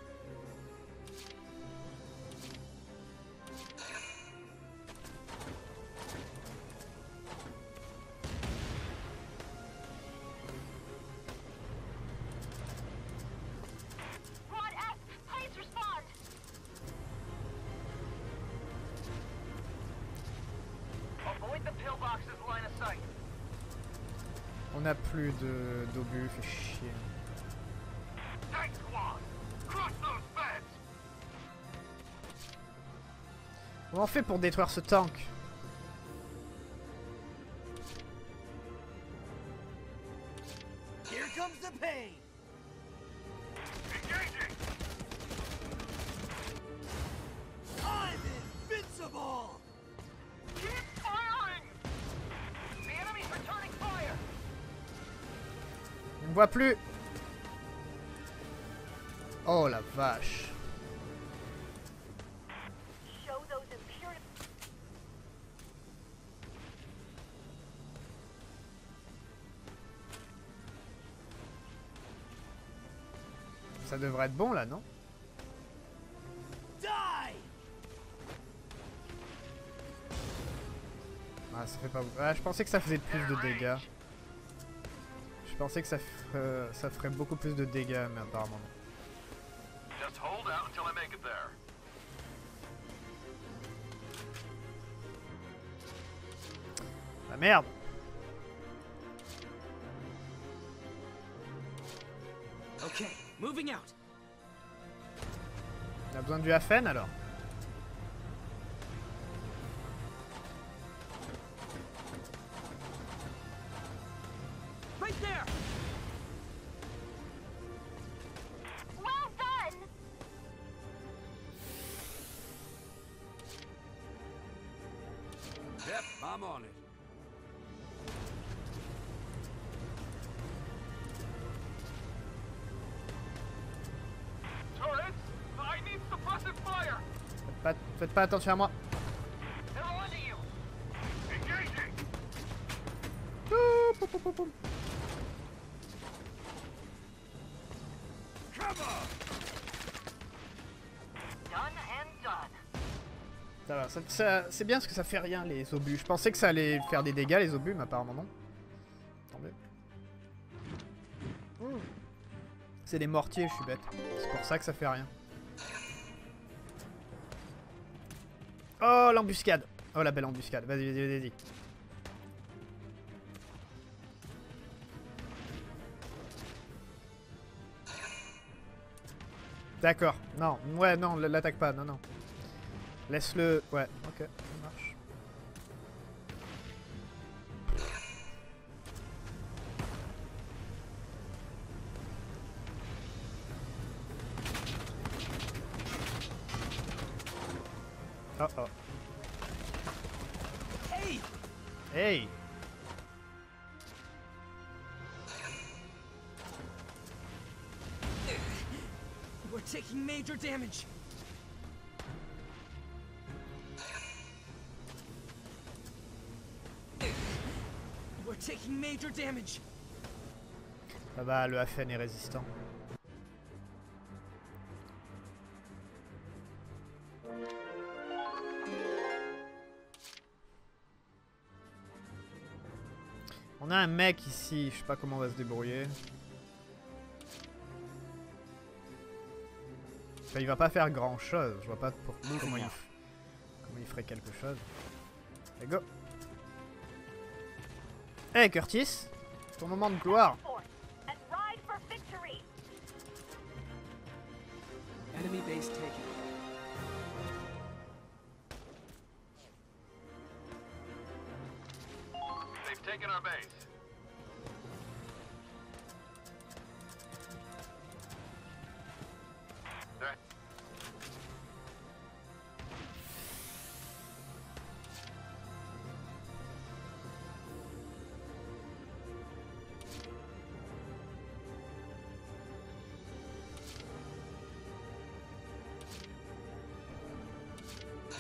On a plus de d'obus, fait Comment on fait pour détruire ce tank Here comes the pain! Engaging. I'm invincible! Keep firing. The enemy's returning fire. On ne voit plus devrait être bon là, non! Ah, ça fait pas beaucoup. Ah, je pensais que ça faisait plus de dégâts. Je pensais que ça, ferait- ça ferait beaucoup plus de dégâts, mais apparemment non. Just hold On a besoin du Hafen alors Right there. Faites pas, attention à moi. Ça ça- ça- c'est bien parce que ça fait rien les obus. Je pensais que ça allait faire des dégâts les obus, mais apparemment non. C'est des mortiers, je suis bête. C'est pour ça que ça fait rien. Oh, l'embuscade Oh, la belle embuscade. Vas-y, vas-y, vas-y. D'accord. Non, ouais, non, l'attaque pas, non, non. Laisse-le... Ouais, ok, damage. We're taking major damage. Ça va, le Hafen est résistant. On a un mec ici, je sais pas comment on va se débrouiller. Il va pas faire grand chose, je vois pas pour comment il, f- comment il ferait quelque chose. Allez, go. Hey Curtis Ton moment de gloire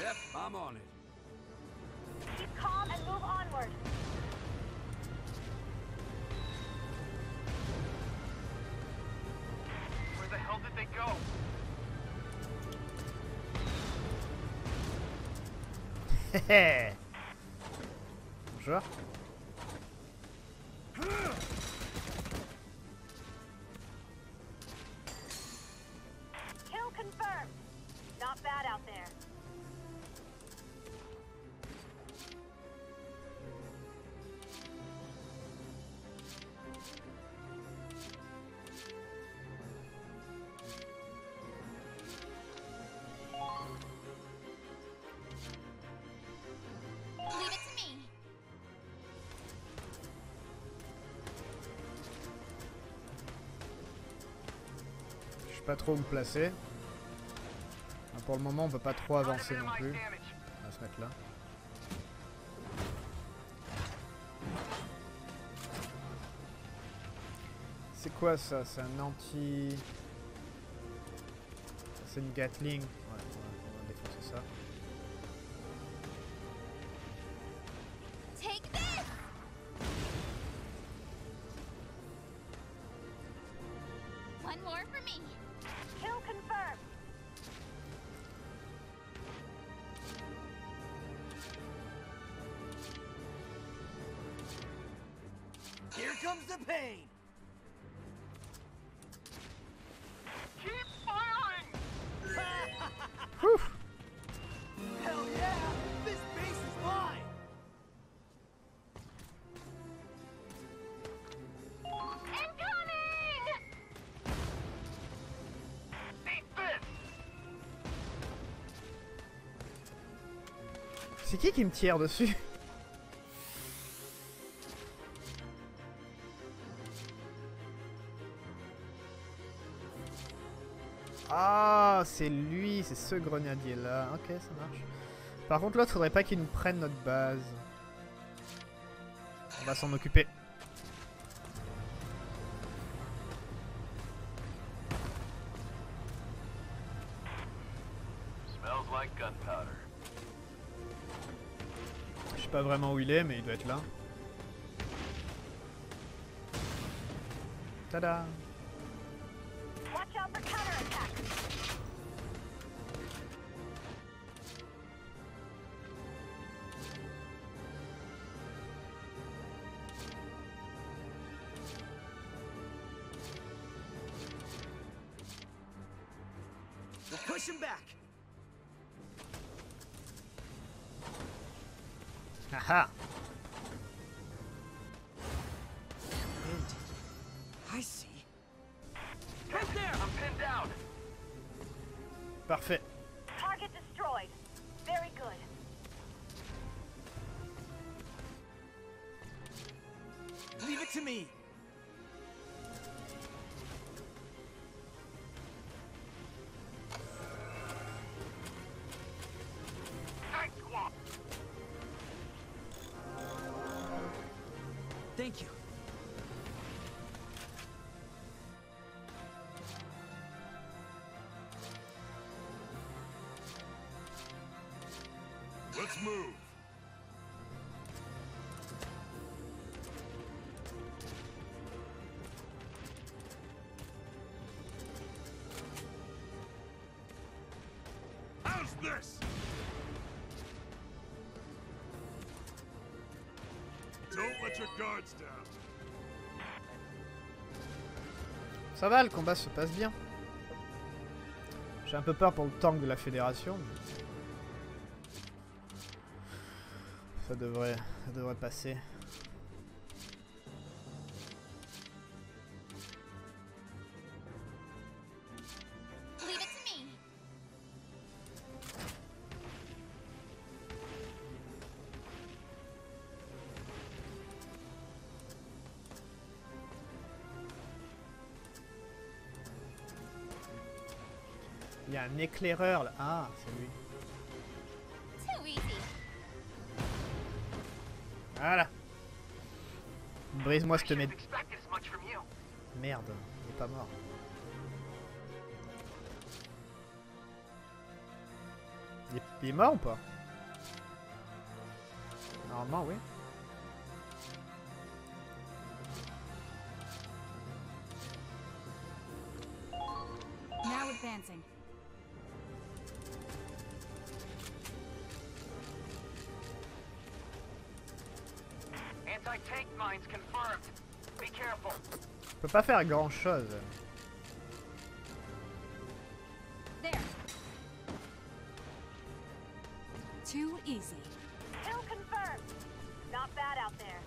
Yep, I'm on it. Keep calm and move onward. Where the hell did they go? Bonjour. Me placer. Pour le moment, on peut pas trop avancer non plus. On va se mettre là. C'est quoi ça? C'est un anti... C'est une Gatling. Qui qui me tire dessus Ah, c'est lui, c'est ce grenadier là. Ok, ça marche. Par contre, l'autre, faudrait pas qu'il nous prenne notre base. On va s'en occuper. Vraiment où il est, mais il doit être là. Tada Ça va, le combat se passe bien. J'ai un peu peur pour le tank de la fédération. mais Ça devrait, ça devrait passer. A un éclaireur là. Ah, c'est lui. Voilà. Brise-moi cette you. Merde, il est pas mort. Il est, il est mort ou pas? Normalement, oui. Now Advancing. Je peux pas faire grand chose. There. Too easy. Kill confirmed. Not bad out there.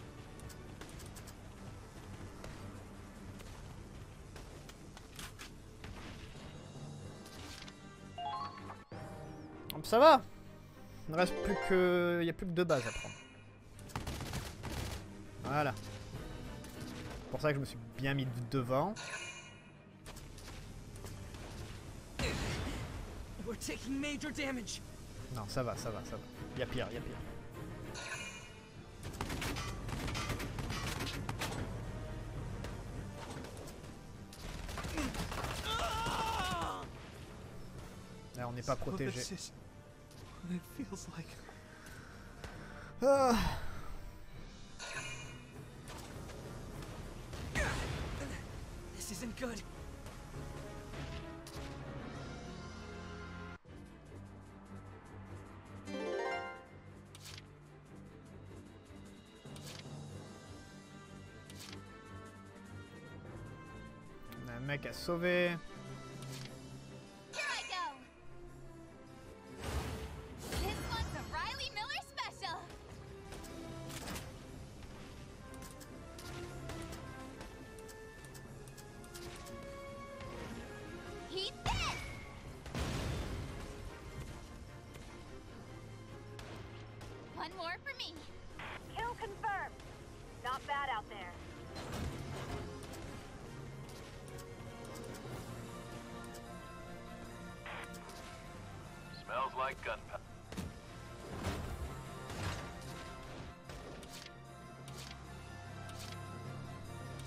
Hop, Ça va. Il ne reste plus que. Il n'y a plus que deux bases à prendre. Voilà. C'est pour ça que je me suis bien mis devant. Non, ça va, ça va, ça va. Il y a pire, il y a pire. Là, on n'est pas protégé. Ah. Good. On a un mec à sauver.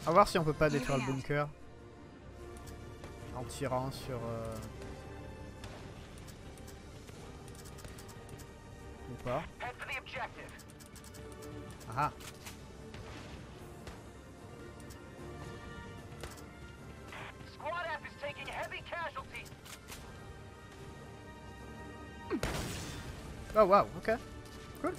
Va voir si on peut pas détruire le bunker. En tirant sur... euh, Ou pas. Ah. Oh wow, ok. Cool.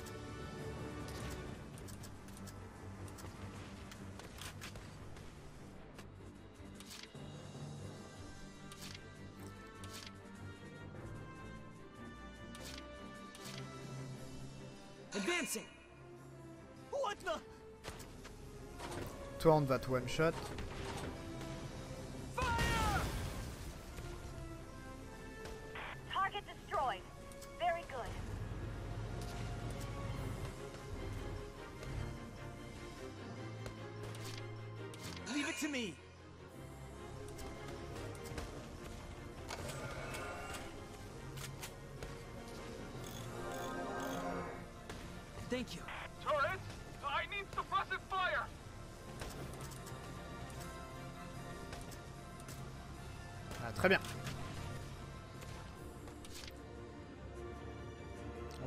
Toi on va te one shot.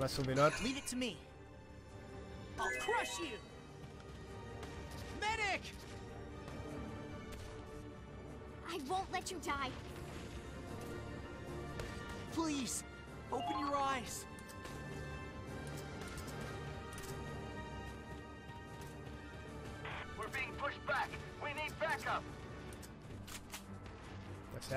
On va sauver l'autre. Leave it to me. I'll crush you. Medic! I won't let you die. Please, open your eyes. We're being pushed back. We need backup. Ça, C'est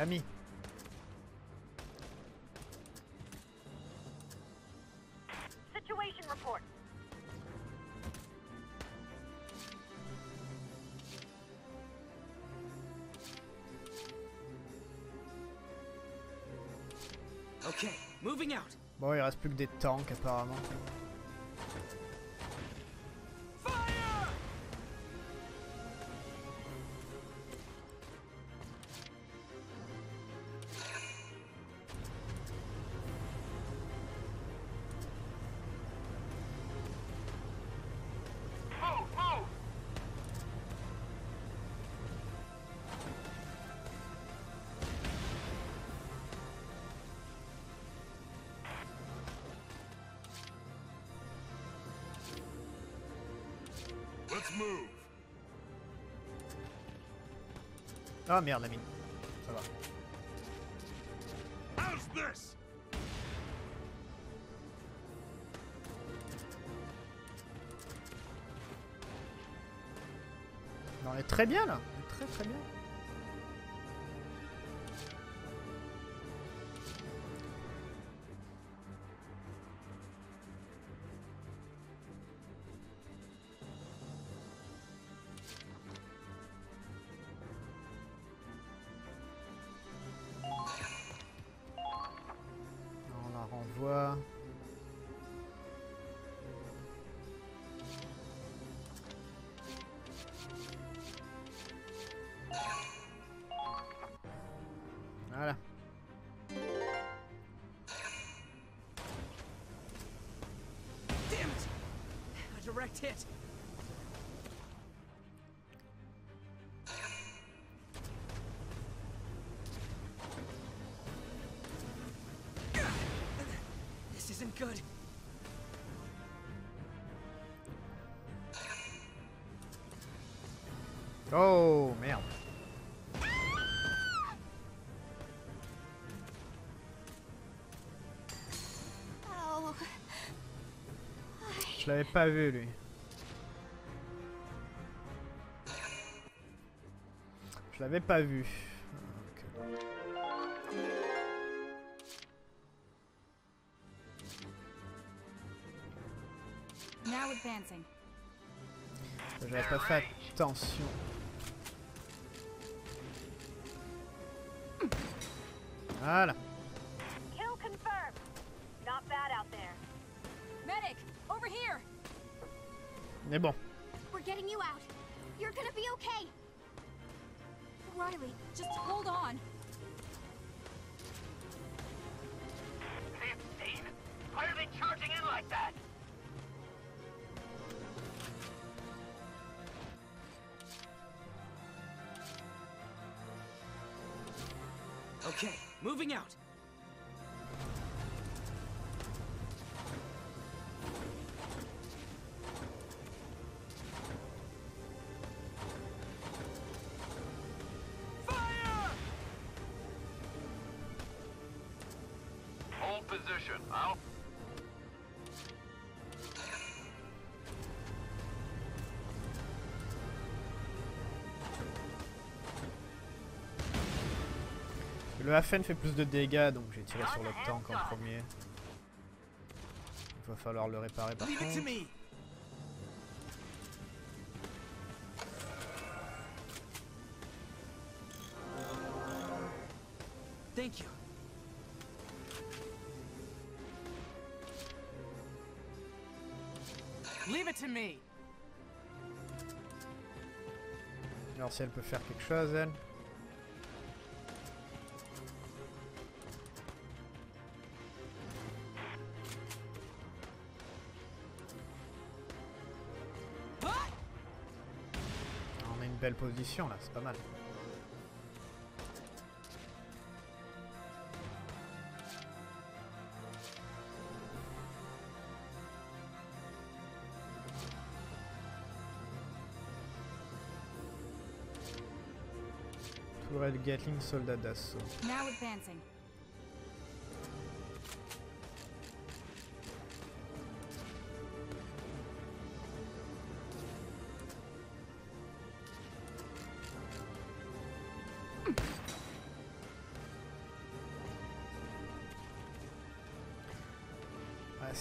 Bon, il reste plus que des tanks apparemment. Ah merde la mine. Ça va. this? On est très bien là. On est très très bien. Hit. This isn't good. Oh merde. Oh. Je l'avais pas vu lui. L'avais pas vu. Ok. Now advancing. J'avais pas fait attention. Voilà. Le Hafen fait plus de dégâts donc j'ai tiré sur le tank en premier. Il va falloir le réparer par contre. Thank you. Leave it to me. Alors si elle peut faire quelque chose elle. Position là, c'est pas mal. Tourelle Gatling, soldat d'assaut.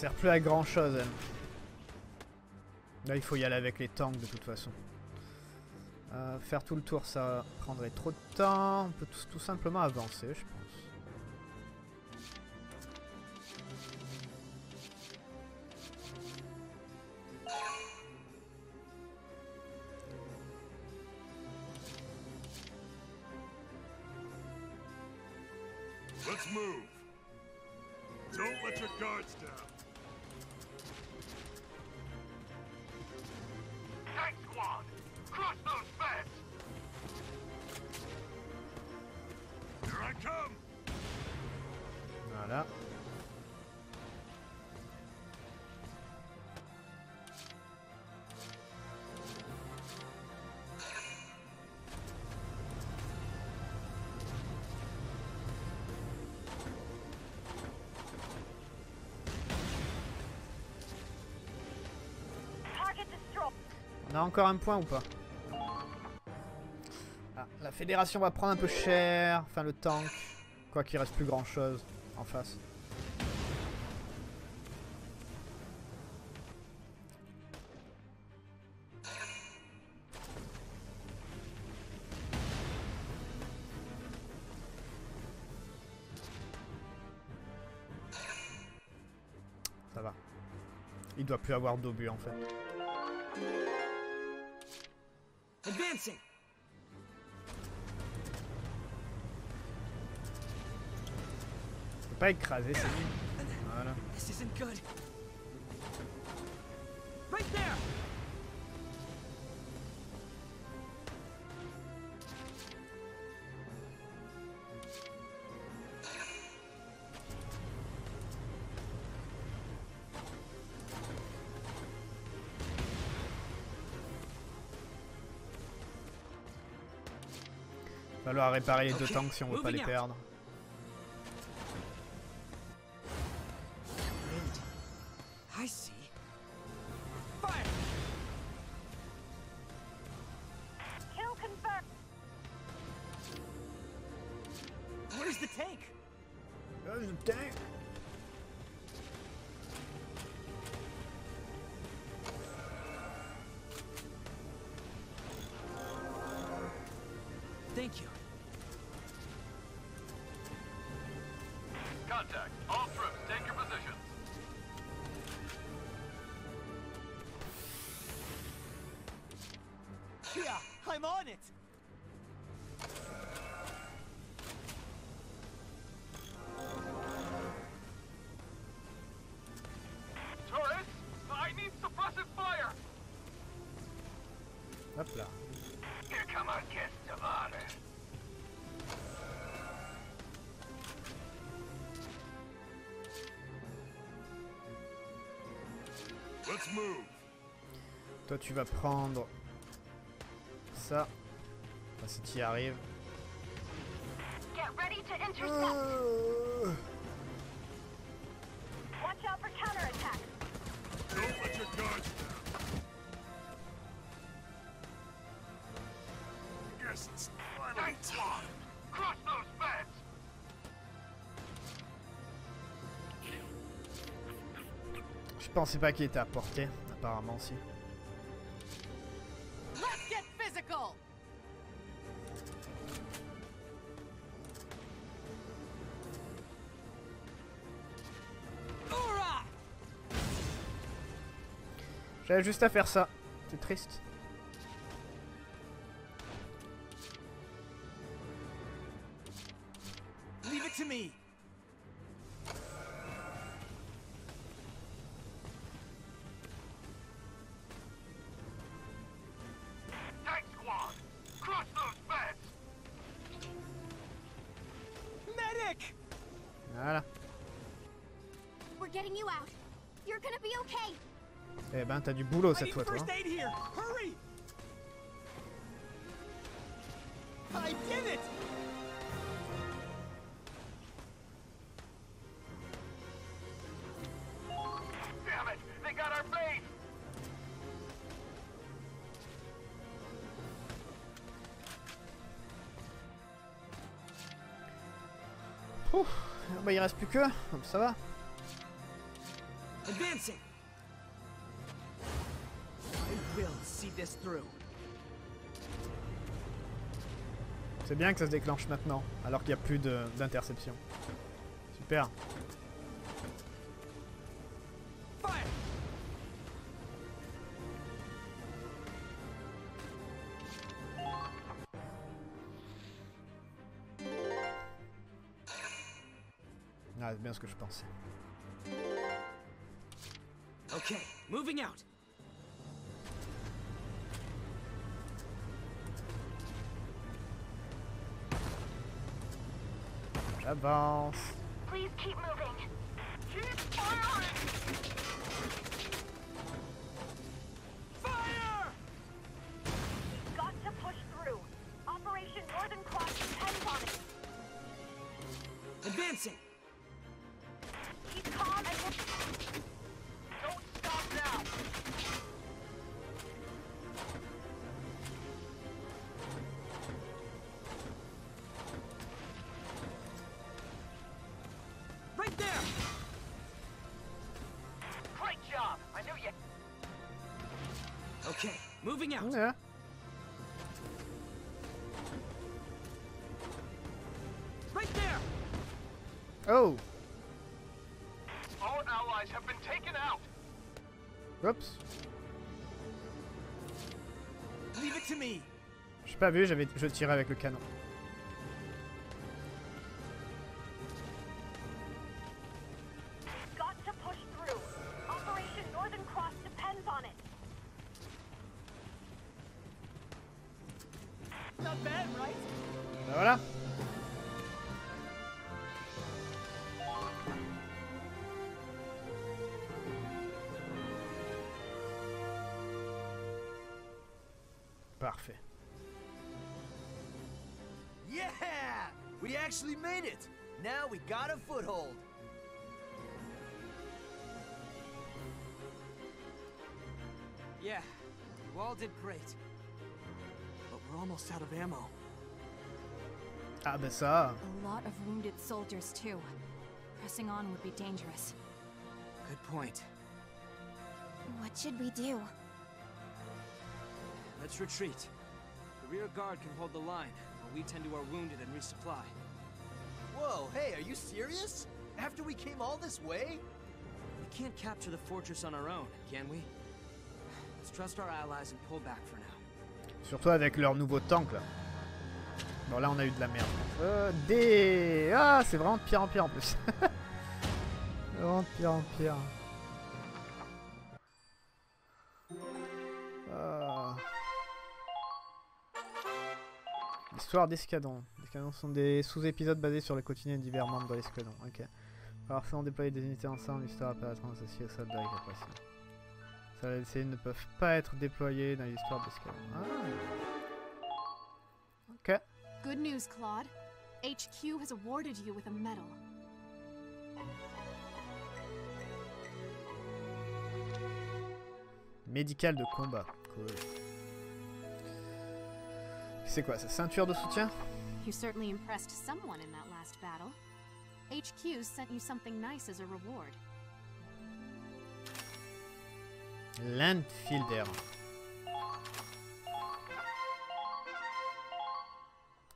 Sert plus à grand chose. Là il faut y aller avec les tanks de toute façon. Euh, faire tout le tour ça prendrait trop de temps. On peut tout simplement avancer je pense. Encore un point ou pas ah, La fédération va prendre un peu cher. Enfin, le tank. Quoi qu'il reste plus grand chose en face. Ça va. Il doit plus avoir d'obus en fait. Pas écraser, c'est nul. Voilà. Falloir réparer les deux tanks si on veut pas les perdre. Toi tu vas prendre ça. Enfin, si tu y arrives. Get ready to intercept. Watch pensais pas qu'il était à portée. Apparemment si. Let's get physical! Hoorah! J'avais juste à faire ça. C'est triste. T'as du boulot cette fois toi. hein. aid here. Hurry! I did it! Damn it, they got our base. Ouf. Ah Bah il reste plus que. Ça va. Advancing! C'est bien que ça se déclenche maintenant, alors qu'il n'y a plus d'interception. Super. Ah, c'est bien ce que je pensais. Okay, moving out. avance. Moving out. Yeah. Right there. Oh! All allies have been taken out. Oups. Leave it to me. J'ai pas vu, j'avais, je tirais avec le canon. Yeah, you all did great. But we're almost out of ammo. Ben ça. A lot of wounded soldiers, too. Pressing on would be dangerous. Good point. What should we do? Let's retreat. The rear guard can hold the line, while we tend to our wounded and resupply. Whoa, hey, are you serious? After we came all this way? We can't capture the fortress on our own, can we? Surtout avec leur nouveau tank là. Bon là on a eu de la merde. Euh, des... Ah c'est vraiment de pire en pire en plus. vraiment de pire en pire. Ah. L'histoire d'Escadron. Les escadrons sont des sous-épisodes basés sur le quotidien de divers membres de l'escadron. Ok. Alors faisant déployer des unités ensemble, l'histoire apparaîtra associée aux soldats avec appréciation. Soldats LCI ne peuvent pas être déployés dans l'histoire d'escadron. Ah. Ok. Good news, Claude. HQ has awarded you with a medal. Médical de combat. Cool. C'est quoi, ça Ceinture de soutien? You certainly impressed someone in that last battle. HQ sent you something nice as a reward. Landfielder.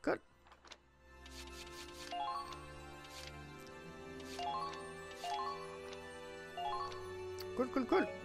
Cool. Cool, cool, cool.